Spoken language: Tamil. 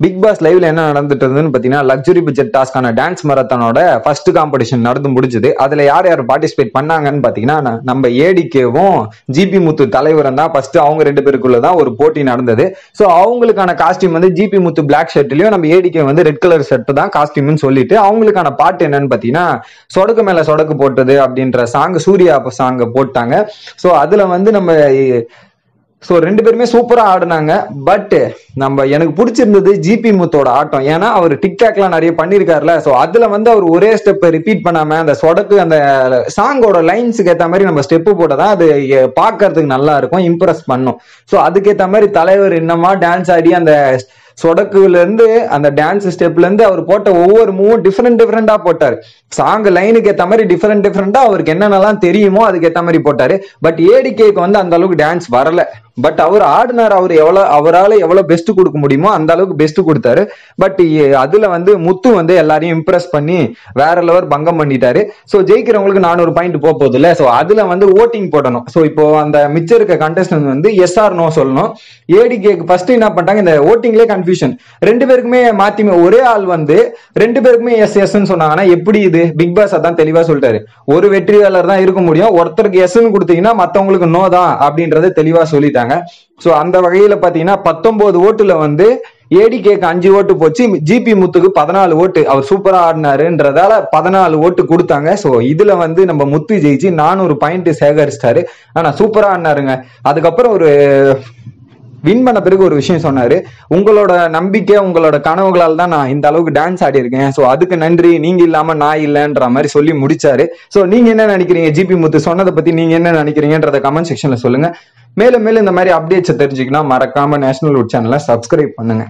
பிக் பாஸ் லைவ்ல என்ன நடந்துட்டு இருந்ததுன்னு பாத்தீங்கன்னா லக்ஸுரி பட்ஜெட் டாஸ்க்கான டான்ஸ் மரத்தானோட ஃபர்ஸ்ட் காம்படிஷன் நடந்து முடிஞ்சது. அதுல யார் யார் பார்ட்டிசிபேட் பண்ணாங்கன்னு பாத்தீங்கன்னா நம்ம ஏடிக்கேவும் ஜிபி முத்து தலைவரும் தான். ஃபர்ஸ்ட் அவங்க ரெண்டு பேருக்குள்ள தான் ஒரு போட்டி நடந்தது. ஸோ அவங்களுக்கான காஸ்டியூம் வந்து ஜிபி முத்து பிளாக் ஷர்ட்லயும் நம்ம ஏடிக்கே வந்து ரெட் கலர் ஷர்ட் தான் காஸ்டியூம்னு சொல்லிட்டு அவங்களுக்கான பாட்டு என்னன்னு பாத்தீங்கன்னா சொடக்கு மேல சொடக்கு போட்டது அப்படின்ற சாங் சூர்யா சாங் போட்டாங்க. ஸோ அதுல வந்து நம்ம ஸோ ரெண்டு பேருமே சூப்பராக ஆடினாங்க. பட் நம்ம எனக்கு பிடிச்சிருந்தது ஜிபி முத்தோட ஆட்டம். ஏன்னா அவர் டிக்டாக்லாம் நிறைய பண்ணியிருக்காருல ஸோ அதில் வந்து அவர் ஒரே ஸ்டெப்பை ரிப்பீட் பண்ணாமல் அந்த சொடக்கு அந்த சாங்கோட லைன்ஸுக்கு ஏற்ற மாதிரி நம்ம ஸ்டெப்பு போட்டதான் அது பார்க்கறதுக்கு நல்லா இருக்கும் இம்ப்ரெஸ் பண்ணும். ஸோ அதுக்கேற்ற மாதிரி தலைவர் என்னமா டான்ஸ் ஆடி அந்த சொடக்குல இருந்து அந்த டான்ஸ் ஸ்டெப்லேருந்து அவர் போட்ட ஒவ்வொரு மூவும் டிஃப்ரெண்ட் டிஃப்ரெண்டாக போட்டார். சாங் லைனுக்கு ஏற்ற மாதிரி டிஃப்ரெண்ட் டிஃப்ரெண்டாக அவருக்கு என்னென்னலாம் தெரியுமோ அதுக்கேற்ற மாதிரி போட்டாரு. பட் ஏடிகேக்கு வந்து அந்த அளவுக்கு டான்ஸ் வரல. பட் அவர் ஆடினார் அவர் எவ்வளோ அவரால எவ்வளவு பெஸ்ட் கொடுக்க முடியுமோ அந்த அளவுக்கு பெஸ்ட் கொடுத்தாரு. பட் அதில் வந்து முத்து வந்து எல்லாரையும் இம்ப்ரெஸ் பண்ணி வேற லெவல் பங்கம் பண்ணிட்டாரு. ஸோ ஜெயிக்கிறவங்களுக்கு நானூறு பாயிண்ட் போக போகுது இல்லை ஸோ அதில் வந்து ஓட்டிங் போடணும். ஸோ இப்போ அந்த மிச்சம் இருக்க கண்டஸ்டன்ட் வந்து எஸ்ஆர் நோ சொல்லணும். ஏடிகேக்கு ஃபர்ஸ்ட் என்ன பண்ணிட்டாங்க இந்த ஓட்டிங்லேயே கன்ஃபியூஷன் ரெண்டு பேருக்குமே மாத்தி ஒரே ஆள் வந்து ரெண்டு பேருக்குமே எஸ் எஸ்ன்னு சொன்னாங்கன்னா எப்படி இது? பிக் பாஸ் அதான் தெளிவா சொல்லிட்டாரு. ஒரு வெற்றியாளர் தான் இருக்க முடியும். ஒருத்தருக்கு எஸ்ன்னு கொடுத்தீங்கன்னா மத்தவங்களுக்கு நோ தான் அப்படின்றத தெளிவா சொல்லிட்டாங்க. சோ அந்த வகையில பாத்தீங்கன்னா பத்தொன்பது ஓட்டுல வந்து ஏடிகேக்கு அஞ்சு ஓட்டு போச்சு. ஜிபி முத்துக்கு பதினாலு ஓட்டு. அவர் சூப்பரா ஆடினாருன்றதால பதினாலு ஓட்டு கொடுத்தாங்க. சோ இதுல வந்து நம்ம முத்து ஜெயிச்சு நானூறு பாயிண்ட் சேகரிச்சிட்டாரு. ஆனா சூப்பரா ஆடினாருங்க. அதுக்கப்புறம் ஒரு வின் பண்ண பிறகு ஒரு விஷயம் சொன்னாரு. உங்களோட நம்பிக்கை உங்களோட கனவுகளால் தான் நான் இந்த அளவுக்கு டான்ஸ் ஆடி இருக்கேன். ஸோ அதுக்கு நன்றி. நீங்க இல்லாம நான் இல்லைன்ற மாதிரி சொல்லி முடிச்சாரு. சோ நீங்க என்ன நினைக்கிறீங்க? ஜிபி முத்து சொன்னதை பத்தி நீங்க என்ன நினைக்கிறீங்கன்றத கமெண்ட் செக்ஷன்ல சொல்லுங்க. மேலும் மேலும் இந்த மாதிரி அப்டேட்ஸ் தெரிஞ்சுக்கணும் மறக்காம நேஷனல் வுட் சேனலை சப்ஸ்கிரைப் பண்ணுங்க.